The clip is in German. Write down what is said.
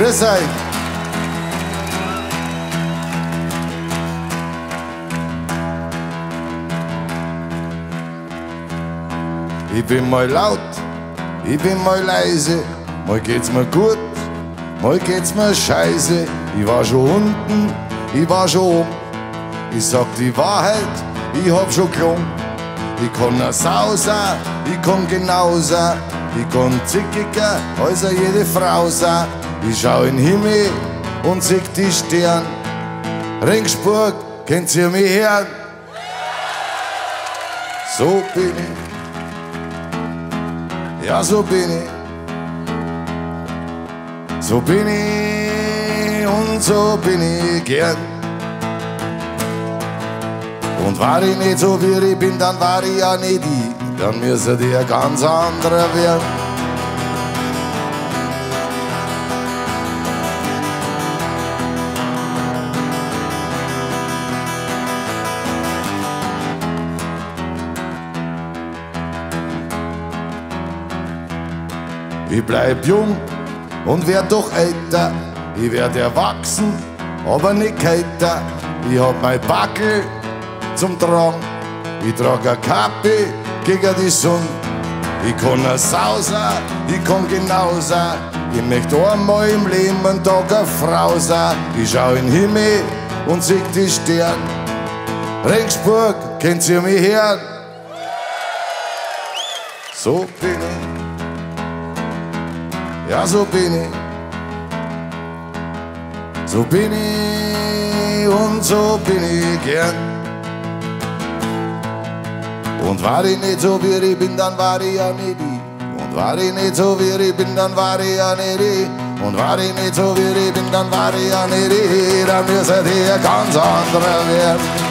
Grüß euch. Ich bin mal laut, ich bin mal leise, mal geht's mir gut, mal geht's mir scheiße. Ich war schon unten, ich war schon oben. Ich sag die Wahrheit, ich hab schon gelungen. Ich kann ne Sauser, ich kann genauso. Ich kann zickiger als jede Frau sein. Ich schau in den Himmel und sieg die Stern. Ringsburg, kennt ihr mich her? So bin ich. Ja, so bin ich. So bin ich und so bin ich gern. Und war ich nicht so wie ich bin, dann war ich ja nicht ich. Dann müsste ich ein ganz anderer werden. Ich bleib jung und werd doch älter. Ich werd erwachsen, aber nicht kälter. Ich hab mein Backel zum Tragen. Ich trag a Kappe gegen die Sonne. Ich kann a Sauser, ich kann genauso. Ich möchte einmal im Leben einen Tag eine Frau sein. Ich schau in den Himmel und sieg die Stern. Ringsburg, kennt ihr mich her? So bin ich. Ja, so bin ich. So bin ich und so bin ich gern. Und war ich nicht so wie ich bin, dann war ich ja nicht ich. Und war ich nicht so wie ich bin, dann war ich ja nicht ich. Und war ich nicht so wie ich bin, dann war ich ja nicht ich. Dann müsste ich ganz anderer werden.